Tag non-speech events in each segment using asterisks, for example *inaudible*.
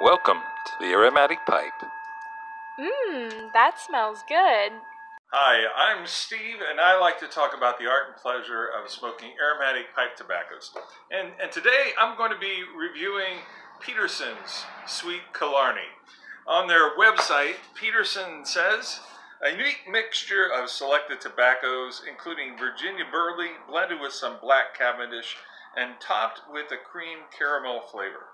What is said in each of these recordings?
Welcome to the aromatic pipe. Mmm, that smells good. Hi, I'm Steve, and I like to talk about the art and pleasure of smoking aromatic pipe tobaccos. And, and today I'm going to be reviewing Peterson's Sweet Killarney. On their website, Peterson says, a unique mixture of selected tobaccos, including Virginia Burley, blended with some black Cavendish, and topped with a cream caramel flavor.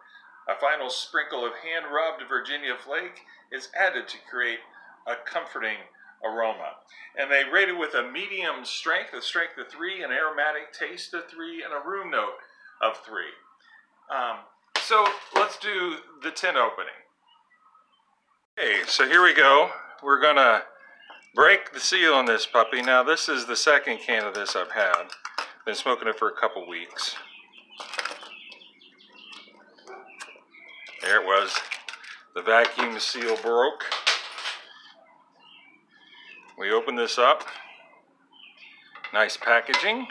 A final sprinkle of hand-rubbed Virginia flake is added to create a comforting aroma. And they rate it with a medium strength, a strength of 3, an aromatic taste of 3, and a room note of 3. Um, so let's do the tin opening. Okay, so here we go. We're going to break the seal on this puppy. Now this is the second can of this I've had. Been smoking it for a couple weeks. There it was. The vacuum seal broke. We open this up. Nice packaging.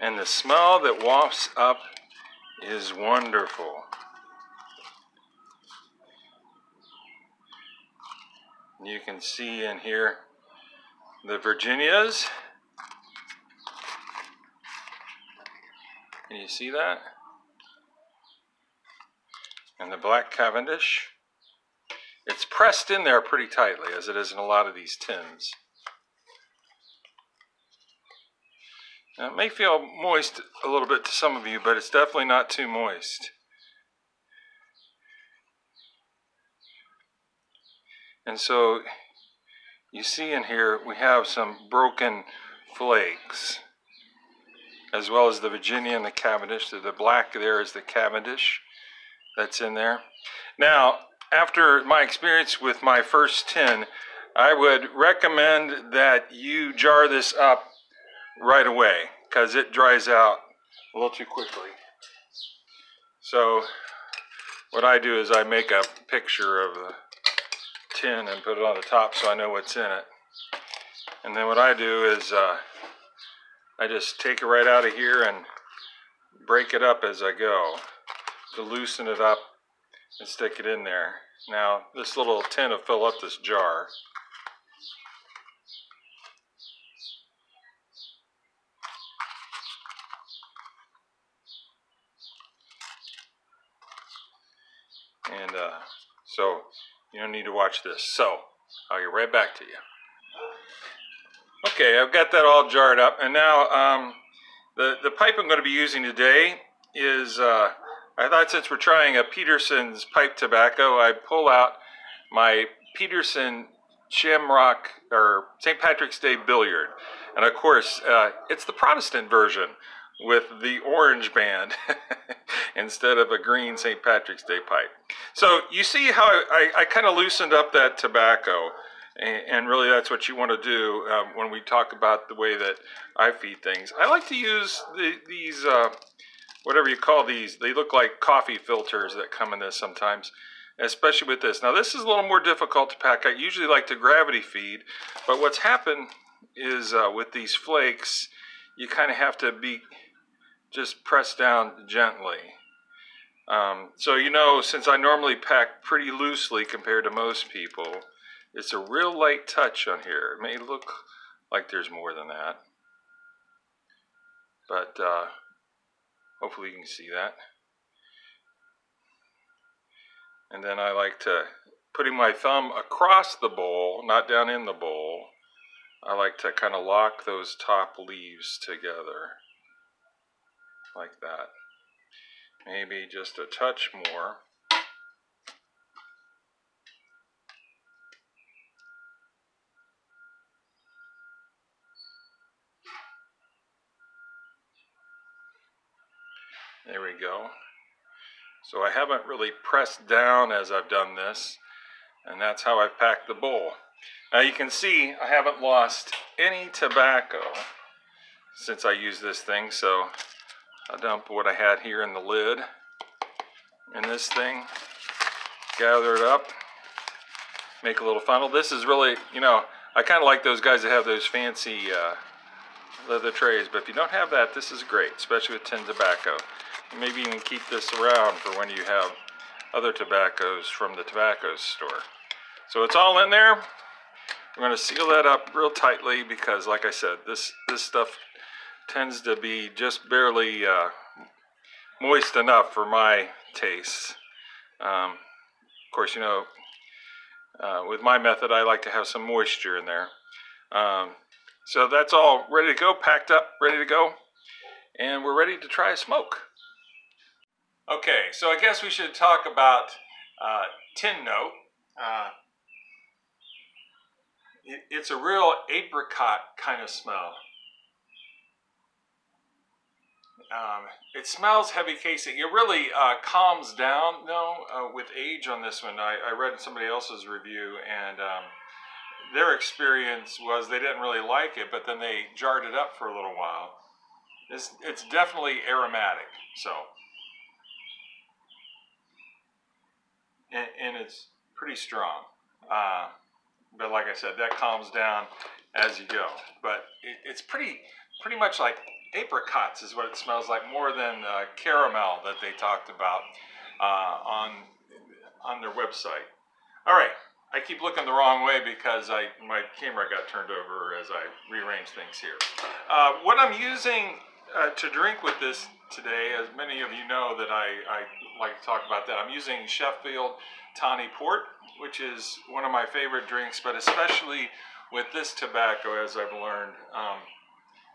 And the smell that wafts up is wonderful. You can see in here the Virginias. Can you see that? And the black Cavendish. It's pressed in there pretty tightly, as it is in a lot of these tins. Now, it may feel moist a little bit to some of you, but it's definitely not too moist. And so you see in here we have some broken flakes as well as the Virginia and the Cavendish. The black there is the Cavendish that's in there. Now, after my experience with my first tin, I would recommend that you jar this up right away because it dries out a little too quickly. So what I do is I make a picture of the tin and put it on the top so I know what's in it. And then what I do is uh, I just take it right out of here and break it up as I go to loosen it up and stick it in there. Now this little tin will fill up this jar. And uh, so you don't need to watch this. So I'll get right back to you. Okay, I've got that all jarred up, and now um, the the pipe I'm going to be using today is. Uh, I thought since we're trying a Peterson's pipe tobacco, I'd pull out my Peterson Shamrock or St. Patrick's Day Billiard, and of course uh, it's the Protestant version with the orange band *laughs* instead of a green St. Patrick's Day pipe. So you see how I, I, I kind of loosened up that tobacco and really that's what you want to do um, when we talk about the way that I feed things. I like to use the, these, uh, whatever you call these, they look like coffee filters that come in this sometimes, especially with this. Now this is a little more difficult to pack. I usually like to gravity feed, but what's happened is uh, with these flakes, you kind of have to be just pressed down gently. Um, so you know, since I normally pack pretty loosely compared to most people, it's a real light touch on here. It may look like there's more than that. But uh, hopefully you can see that. And then I like to, putting my thumb across the bowl, not down in the bowl, I like to kind of lock those top leaves together. Like that. Maybe just a touch more. There we go. So I haven't really pressed down as I've done this, and that's how I've packed the bowl. Now you can see I haven't lost any tobacco since I used this thing, so I dump what I had here in the lid in this thing, gather it up, make a little funnel. This is really, you know, I kind of like those guys that have those fancy uh, leather trays. But if you don't have that, this is great, especially with tin tobacco. Maybe even keep this around for when you have other tobaccos from the tobacco store. So it's all in there. I'm going to seal that up real tightly because, like I said, this, this stuff tends to be just barely uh, moist enough for my taste. Um, of course, you know, uh, with my method, I like to have some moisture in there. Um, so that's all ready to go, packed up, ready to go. And we're ready to try a smoke. Okay, so I guess we should talk about uh, tin note. Uh, it, it's a real apricot kind of smell. Um, it smells heavy casing. It really uh, calms down, though, uh, with age on this one. I, I read somebody else's review, and um, their experience was they didn't really like it, but then they jarred it up for a little while. It's, it's definitely aromatic, so. And, and it's pretty strong. Uh, but like I said, that calms down as you go. But it, it's pretty, pretty much like apricots is what it smells like more than uh, caramel that they talked about uh, on on their website. All right, I keep looking the wrong way because I my camera got turned over as I rearrange things here. Uh, what I'm using uh, to drink with this today, as many of you know that I, I like to talk about that, I'm using Sheffield Tawny Port, which is one of my favorite drinks, but especially with this tobacco, as I've learned. Um,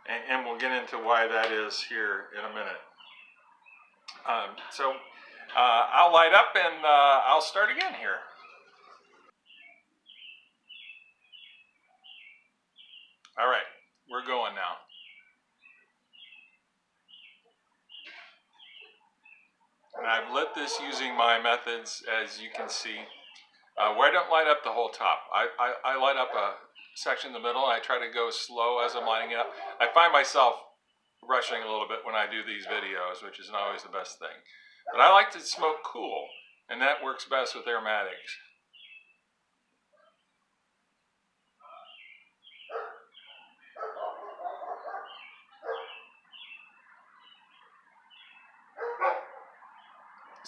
and, and we'll get into why that is here in a minute. Um, so uh, I'll light up and uh, I'll start again here. All right, we're going now. And I've lit this using my methods, as you can see, uh, where I don't light up the whole top. I, I, I light up a section in the middle and I try to go slow as I'm lighting it up. I find myself rushing a little bit when I do these videos, which isn't always the best thing. But I like to smoke cool, and that works best with aromatics.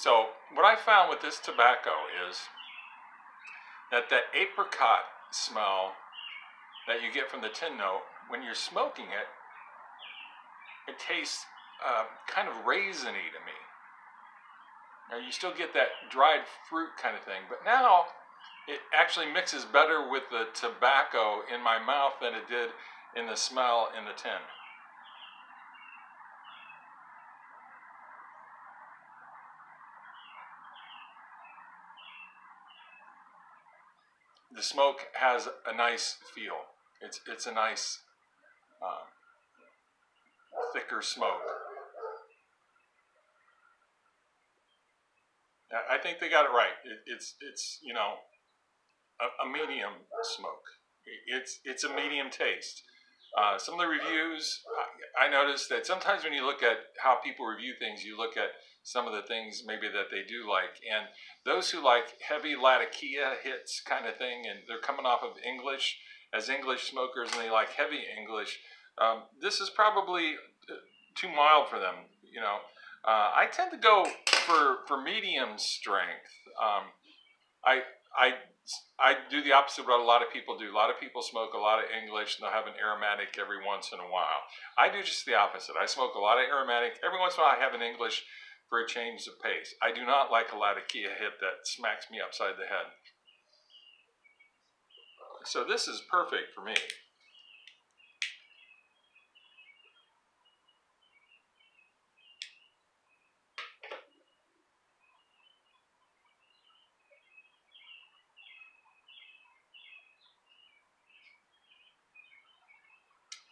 So what I found with this tobacco is that that apricot smell that you get from the tin note, when you're smoking it, it tastes uh, kind of raisiny to me. Now you still get that dried fruit kind of thing, but now it actually mixes better with the tobacco in my mouth than it did in the smell in the tin. The smoke has a nice feel. It's it's a nice uh, thicker smoke. I think they got it right. It, it's it's you know a, a, medium smoke. It's it's a medium taste. Uh, some of the reviews I, I noticed that sometimes when you look at how people review things, you look at some of the things maybe that they do like, and those who like heavy Latakia hits kind of thing, and they're coming off of English as English smokers and they like heavy English, um, this is probably uh, too mild for them. You know, uh, I tend to go for for medium strength. Um, I I I do the opposite of what a lot of people do. A lot of people smoke a lot of English and they'll have an aromatic every once in a while. I do just the opposite. I smoke a lot of aromatic. Every once in a while, I have an English for a change of pace. I do not like a Latakia hit that smacks me upside the head. So this is perfect for me.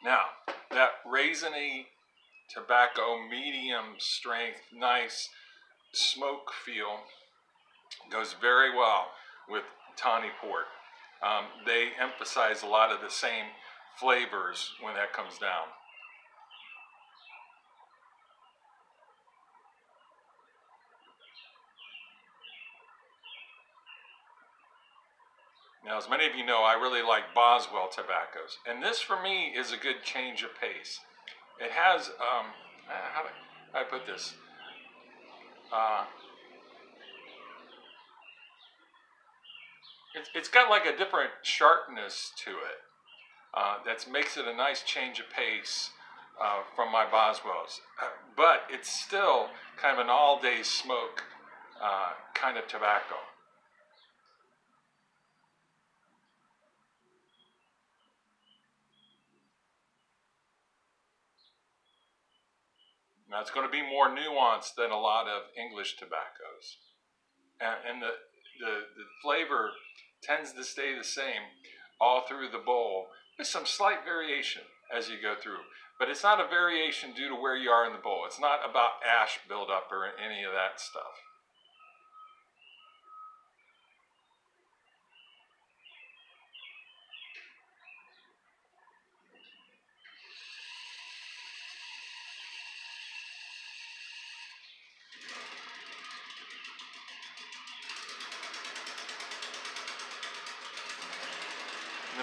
Now, that raisiny tobacco, medium strength, nice smoke feel goes very well with tawny port um, they emphasize a lot of the same flavors when that comes down. Now, as many of you know, I really like Boswell tobaccos. And this, for me, is a good change of pace. It has um, how do I put this? Uh, it's, it's got like a different sharpness to it uh, that makes it a nice change of pace uh, from my Boswells. But it's still kind of an all day smoke uh, kind of tobacco. Now it's going to be more nuanced than a lot of English tobaccos. And, and the, the, the flavor tends to stay the same all through the bowl with some slight variation as you go through. But it's not a variation due to where you are in the bowl. It's not about ash buildup or any of that stuff.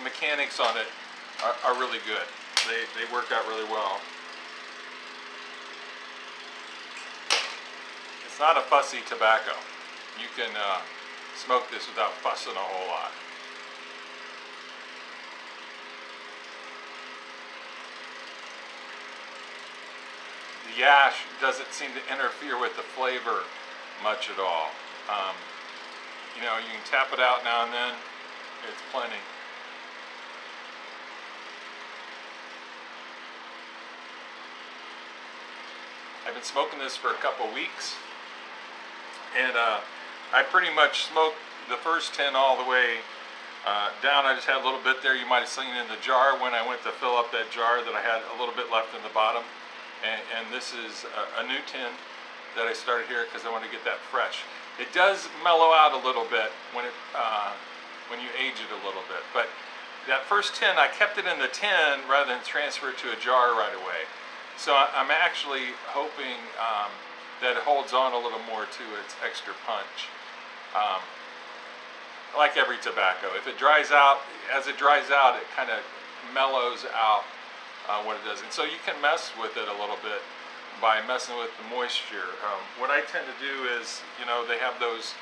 Mechanics on it are, are really good. They, they work out really well. It's not a fussy tobacco. You can uh, smoke this without fussing a whole lot. The ash doesn't seem to interfere with the flavor much at all. Um, you know, you can tap it out now and then. It's plenty. Been smoking this for a couple weeks, and uh, I pretty much smoked the first 10 all the way uh, down. I just had a little bit there. You might have seen it in the jar when I went to fill up that jar that I had a little bit left in the bottom. And, and this is a, a, new tin that I started here because I want to get that fresh. It does mellow out a little bit when it uh, when you age it a little bit, but that first tin, I kept it in the tin rather than transfer it to a jar right away. So I'm actually hoping um, that it holds on a little more to its extra punch. Um, like every tobacco, if it dries out, as it dries out, it kind of mellows out uh, what it does. And so you can mess with it a little bit by messing with the moisture. Um, what I tend to do is, you know, they have those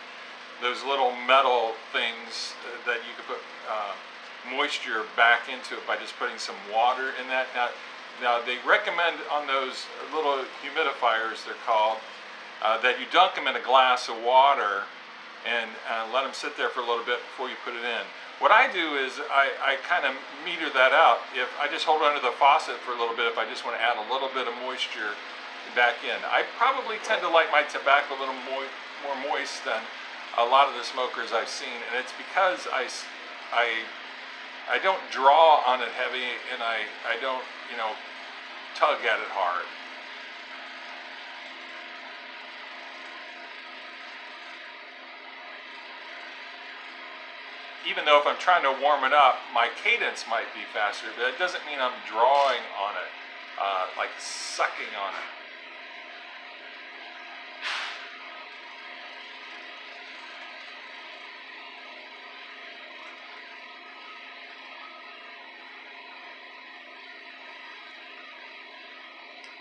those little metal things that you can put uh, moisture back into it by just putting some water in that. Now, now they recommend on those little humidifiers, they're called, uh, that you dunk them in a glass of water and uh, let them sit there for a little bit before you put it in. What I do is I, I kind of meter that out. If I just hold under the faucet for a little bit, if I just want to add a little bit of moisture back in. I probably tend to like my tobacco a little mo more moist than a lot of the smokers I've seen, and it's because I, I I don't draw on it heavy and I, I don't, you know, tug at it hard. Even though if I'm trying to warm it up, my cadence might be faster, but it doesn't mean I'm drawing on it, uh, like sucking on it.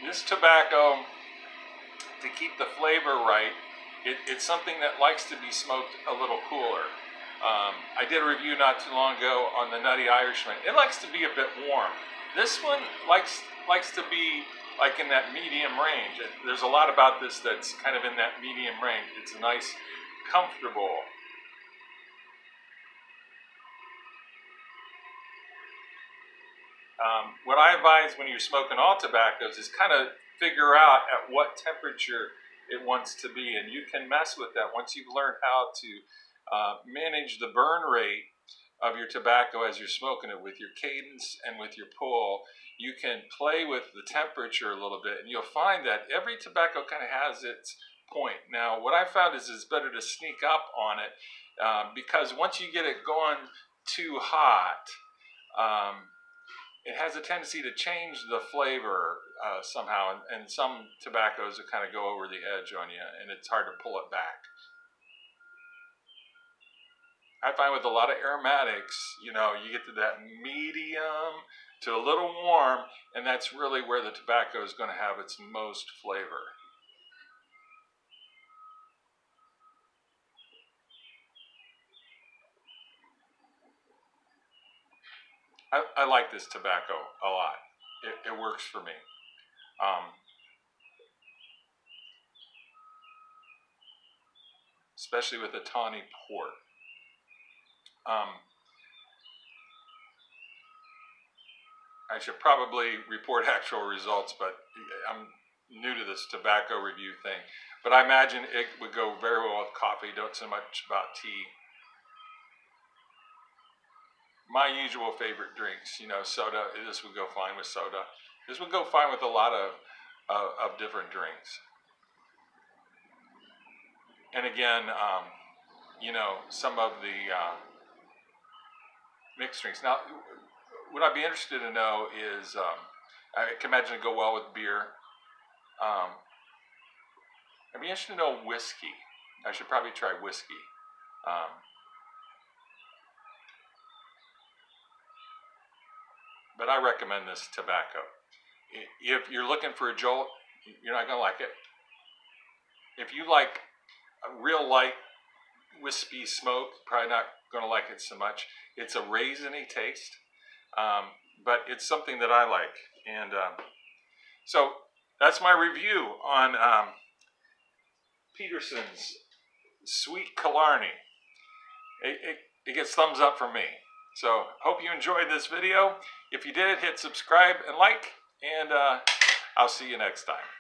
This tobacco, to keep the flavor right, it, it's something that likes to be smoked a little cooler. Um, I did a review not too long ago on the Nutty Irishman. It likes to be a bit warm. This one likes likes to be like in that medium range. There's a lot about this that's kind of in that medium range. It's a nice, comfortable Um, what I advise when you're smoking all tobaccos is kind of figure out at what temperature it wants to be, and you can mess with that once you've learned how to uh, manage the burn rate of your tobacco as you're smoking it with your cadence and with your pull. You can play with the temperature a little bit, and you'll find that every tobacco kind of has its point. Now, what I found is it's better to sneak up on it uh, because once you get it going too hot, um, it has a tendency to change the flavor uh, somehow, and, and some tobaccos will kind of go over the edge on you, and it's hard to pull it back. I find with a lot of aromatics, you know, you get to that medium to a little warm, and that's really where the tobacco is going to have its most flavor. I, I like this tobacco a lot. It, it works for me. Um, especially with a tawny port. Um, I should probably *laughs* report actual results, but I'm new to this tobacco review thing. But I imagine it would go very well with coffee, don't so much about tea my usual favorite drinks. You know, soda. This would go fine with soda. This would go fine with a lot of of different drinks. And again, um, you know, some of the uh, mixed drinks. Now, what I'd be interested to know is, um, I can imagine it go well with beer. Um, I'd be interested to know whiskey. I should probably try whiskey. Um, but I recommend this tobacco. If you're looking for a jolt, you're not going to like it. If you like a real light wispy smoke, probably not going to like it so much. It's a raisiny taste, um, but it's something that I like. And um, so that's my review on um, Peterson's Sweet Killarney. It, it, it gets thumbs up from me. So hope you enjoyed this video. If you did, hit subscribe and like, and uh, I'll see you next time.